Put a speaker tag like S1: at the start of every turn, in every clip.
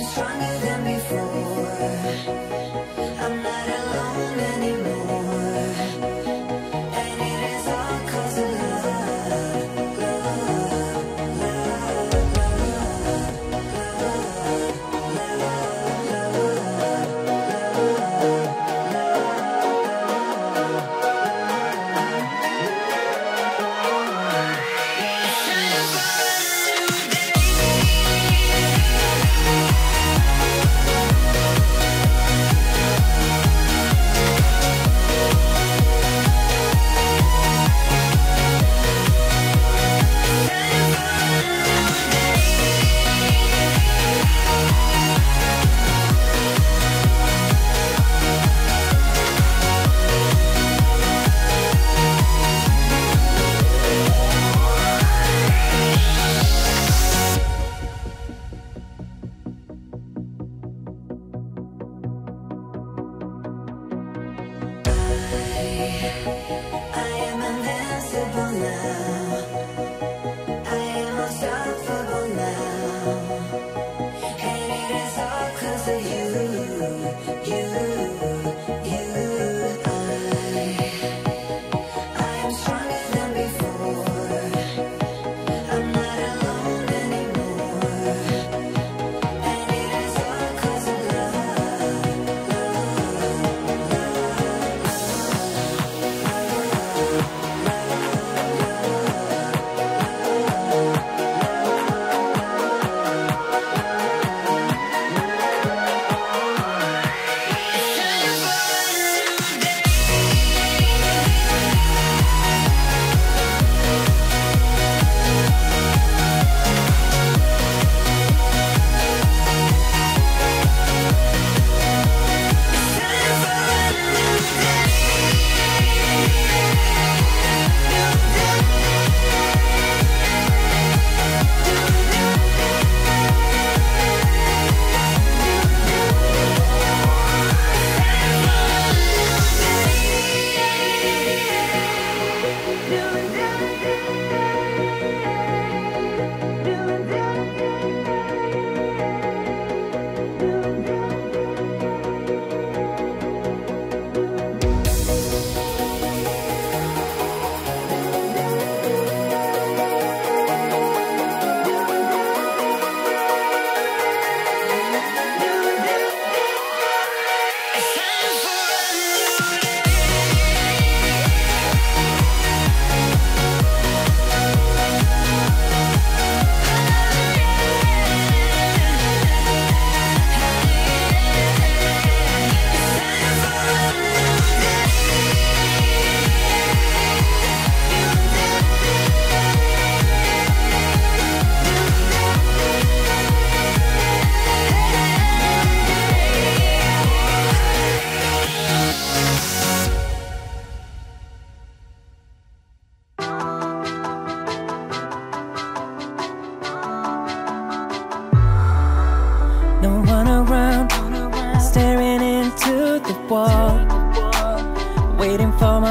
S1: just trying you, you,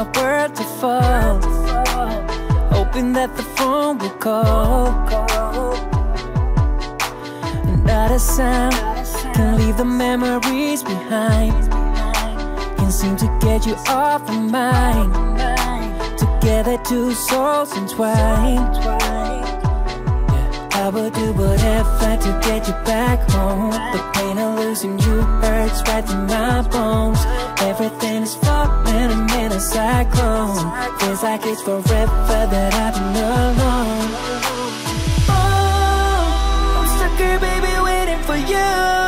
S2: my word to fall, hoping that the phone will call. Not a sound can leave the memories behind, can seem to get you off of mine. Together, two souls entwined. I would do whatever to get you back home. Feels like it's forever that I've been alone. Oh, I'm stuck here, baby, waiting for you.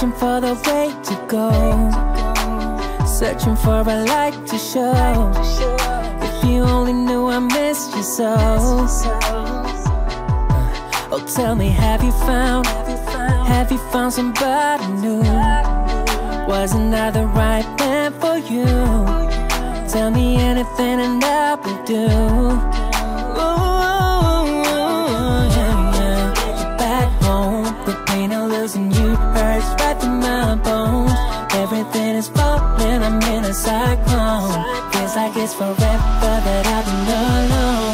S2: Searching for the way to go. Searching for a light to show. If you only knew I missed you so. Oh, tell me, have you found? Have you found somebody new? Wasn't I the right man for you? Tell me anything and I will do. Everything is falling, I'm in a cyclone. Feels like it's forever that I've been alone.